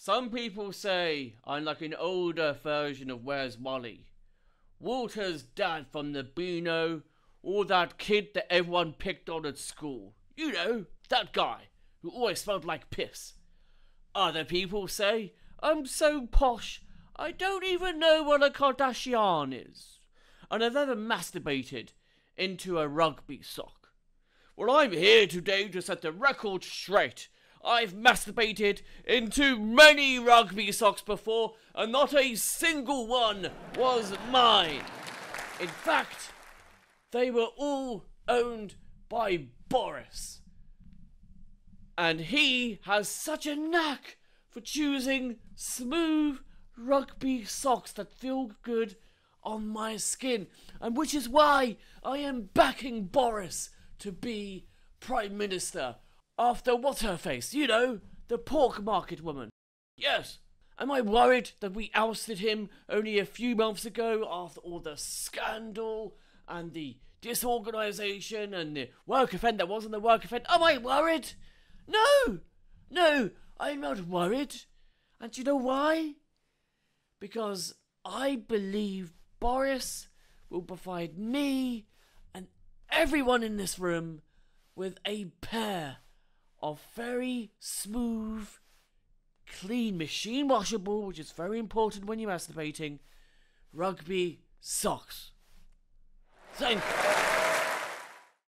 Some people say I'm like an older version of Where's Wally. Walter's dad from the Beano, or that kid that everyone picked on at school. You know, that guy who always smelled like piss. Other people say I'm so posh I don't even know what a Kardashian is. And I've ever masturbated into a rugby sock. Well, I'm here today to set the record straight. I've masturbated into many rugby socks before, and not a single one was mine. In fact, they were all owned by Boris. And he has such a knack for choosing smooth rugby socks that feel good on my skin, and which is why I am backing Boris to be Prime Minister after what's her face, you know, the pork market woman. Yes. Am I worried that we ousted him only a few months ago after all the scandal and the disorganisation and the work event that wasn't the work event? Am I worried? No! No, I'm not worried. And do you know why? Because I believe Boris will provide me and everyone in this room with a pair of very smooth, clean, machine washable, which is very important when you're masturbating, rugby socks. Thank.